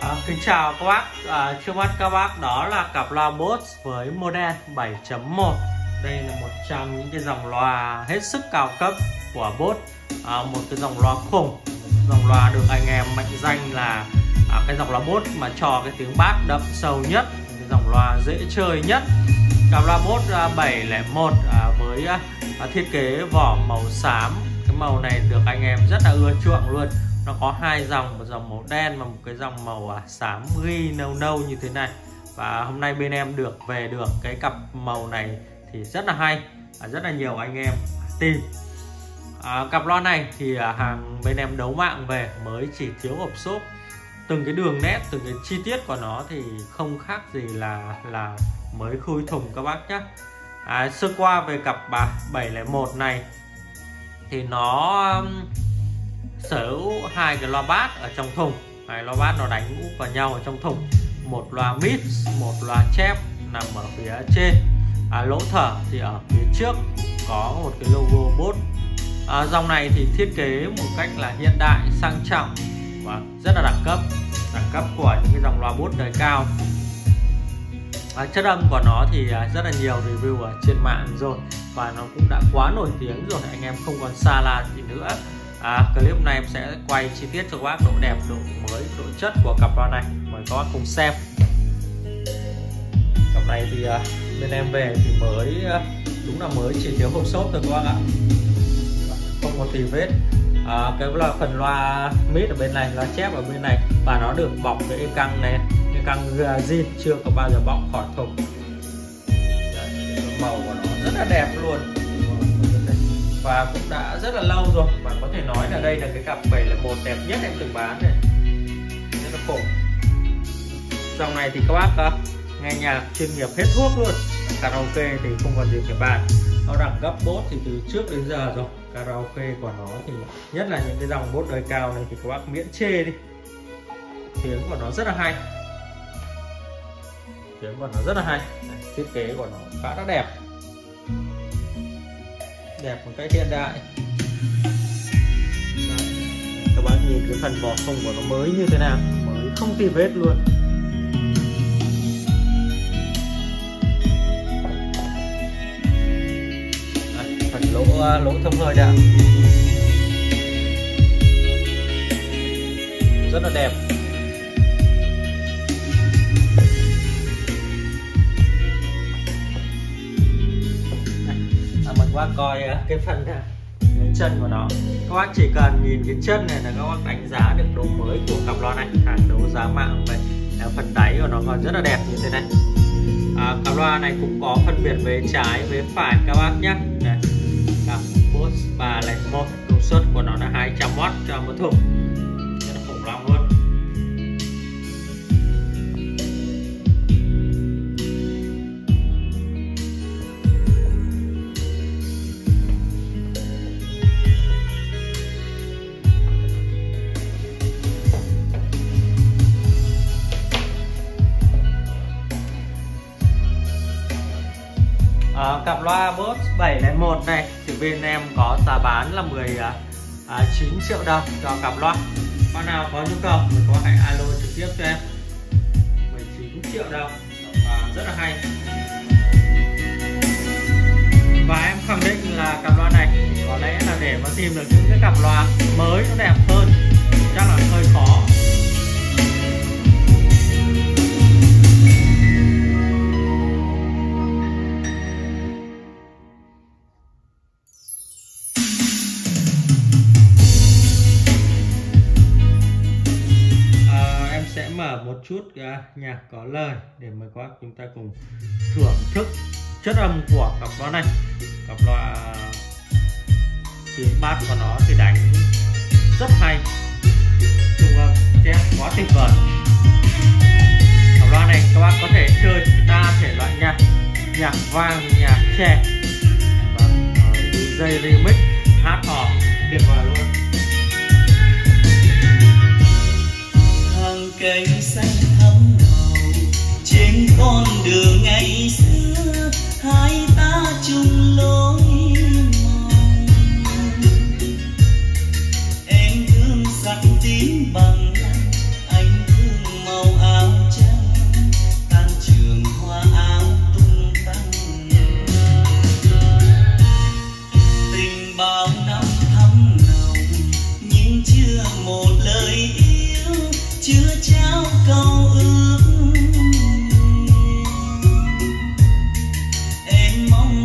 À, kính chào các bác. À, trước mắt các bác đó là cặp loa Bose với model 7.1 đây là một trong những cái dòng loa hết sức cao cấp của Bose. À, một cái dòng loa khủng. Dòng loa được anh em mệnh danh là à, cái dòng loa Bose mà cho cái tiếng bass đậm sâu nhất cái dòng loa dễ chơi nhất. Cặp loa Bose à, 701 à, với à, thiết kế vỏ màu xám. Cái màu này được anh em rất là ưa chuộng luôn nó có hai dòng một dòng màu đen và một cái dòng màu à, xám ghi nâu nâu như thế này. Và hôm nay bên em được về được cái cặp màu này thì rất là hay rất là nhiều anh em tìm à, cặp loa này thì à, hàng bên em đấu mạng về mới chỉ thiếu hộp xốp. Từng cái đường nét từng cái chi tiết của nó thì không khác gì là là mới khui thùng các bác nhé à, sơ qua về cặp bà 701 này thì nó sở hữu hai cái loa bass ở trong thùng. Hai loa bass nó đánh úp vào nhau ở trong thùng. Một loa mid một loa chép nằm ở phía trên. À, lỗ thở thì ở phía trước có một cái logo bốt. À, dòng này thì thiết kế một cách là hiện đại sang trọng và rất là đẳng cấp. Đẳng cấp của những cái dòng loa bốt đời cao. À, chất âm của nó thì à, rất là nhiều review ở trên mạng rồi và nó cũng đã quá nổi tiếng rồi. Anh em không còn xa lạ gì nữa à, clip này em sẽ quay chi tiết cho các bác độ đẹp độ mới độ chất của cặp loa này. Mời các bác cùng xem. Cặp này thì à, bên em về thì mới à, đúng là mới chỉ thiếu hộp xốp thôi các bác ạ. Không có tì vết. À, cái là phần loa mid ở bên này loa chép ở bên này và nó được bọc cái căng này cái căng à, zin chưa có bao giờ bọc khỏi thùng. Màu của nó rất là đẹp luôn và cũng đã rất là lâu rồi và có thể nói là đây là cái cặp 701 đẹp nhất em từng bán này. Rất là khổ. Dòng này thì các bác uh, nghe nhạc chuyên nghiệp hết thuốc luôn. Karaoke thì không còn gì phải bàn nó đẳng cấp bốt thì từ trước đến giờ rồi. Karaoke của nó thì nhất là những cái dòng bốt đời cao này thì các bác miễn chê đi. Tiếng của nó rất là hay. Tiếng của nó rất là hay. Thiết kế của nó khá là đẹp đẹp một cách hiện đại. Đấy. các bạn nhìn cái phần vỏ không của nó mới như thế nào? Mới không tì vết luôn. Đấy, phần lỗ à, lỗ thông hơi đã. Rất là đẹp. Bác coi ờ, cái phần ờ, cái chân của nó. Các bác chỉ cần nhìn cái chân này là các bác đánh giá được độ mới của cặp loa này. Hàng đấu giá mạng vậy phần đáy của nó còn rất là đẹp như thế này. À, cặp loa này cũng có phân biệt về trái với phải các bác nhé đây. cặp Bose 301 công suất của nó là 200W cho một thùng. À, cặp loa Bose 701 này thì bên em có giá bán là 19 à, à, triệu đồng cho cặp loa. Con nào có nhu cầu thì có hãy alo trực tiếp cho em. 19 triệu đồng và rất là hay. Và em khẳng định là cặp loa này có lẽ là để mà tìm được những cái cặp loa mới nó đẹp hơn chắc là hơi khó. Chút uh, nhạc có lời để mời các bác chúng ta cùng thưởng thức chất âm của cặp loa này. Cặp loa tiếng bass của nó thì đánh rất hay. Trung âm chép quá tuyệt vời. Cặp loa này các bác có thể chơi đa thể loại nhạc nhạc vang nhạc trẻ và dây remix hát hò tuyệt vời luôn. Cánh xanh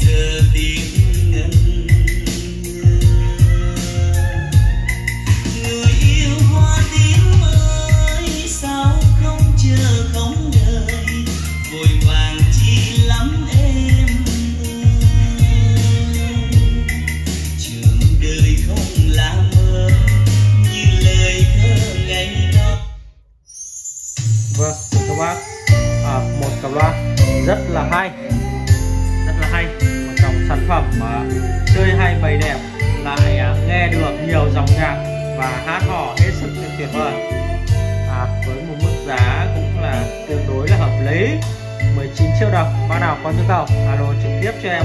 The. Chơi hay bày đẹp lại à, nghe được nhiều dòng nhạc và hát hò hết sức tuyệt vời. À, với một mức giá cũng là tương đối là hợp lý. 19 triệu đồng bác nào có nhu cầu alo trực tiếp cho em.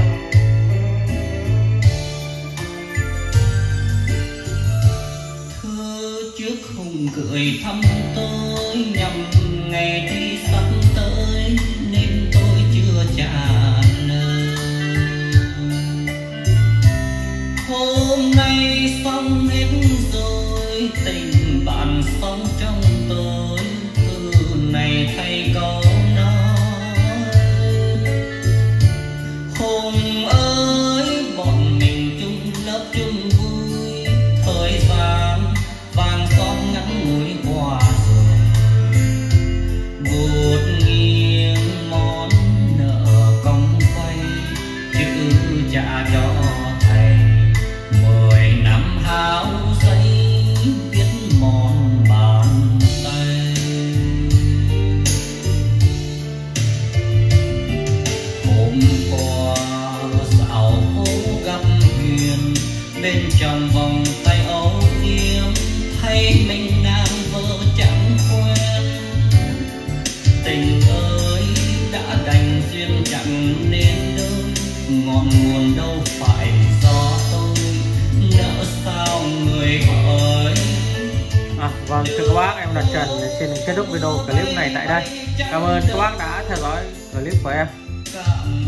Thơ trước hùng gửi thăm tôi nhằm bên trong vòng tay âu yếm thấy mình nàng vợ chẳng quen tình ơi đã đành duyên chẳng nên đơn ngọn nguồn đâu phải do tôi nỡ sao người hỡi. À, vâng thưa các bác em là Trần xin kết thúc video clip này tại đây. Cảm ơn các bác đã theo dõi clip của em.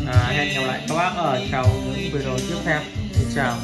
À, hẹn gặp lại các bác ở trong những video tiếp theo. Xin chào